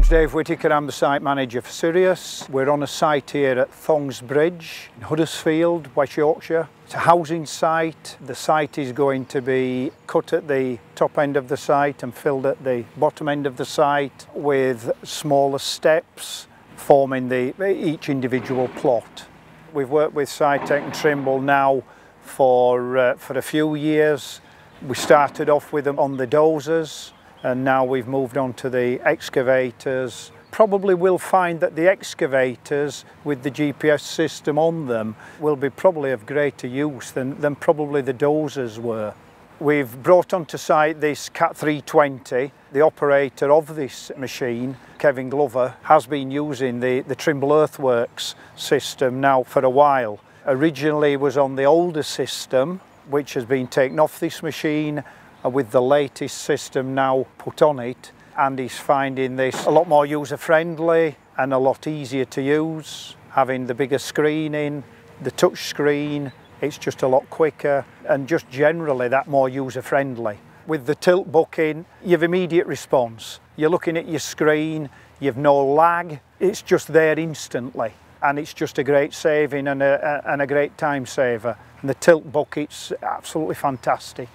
name's Dave Whitaker, I'm the site manager for Sirius. We're on a site here at Thongsbridge in Huddersfield, West Yorkshire. It's a housing site. The site is going to be cut at the top end of the site and filled at the bottom end of the site with smaller steps forming the, each individual plot. We've worked with SITECH and Trimble now for, uh, for a few years. We started off with them on the dozers and now we've moved on to the excavators. Probably we'll find that the excavators with the GPS system on them will be probably of greater use than, than probably the dozers were. We've brought onto site this CAT 320. The operator of this machine, Kevin Glover, has been using the, the Trimble Earthworks system now for a while. Originally was on the older system, which has been taken off this machine with the latest system now put on it and he's finding this a lot more user friendly and a lot easier to use having the bigger screen in the touch screen it's just a lot quicker and just generally that more user friendly with the tilt bucket you've immediate response. You're looking at your screen you've no lag it's just there instantly and it's just a great saving and a, a, and a great time saver. And the tilt bucket's absolutely fantastic.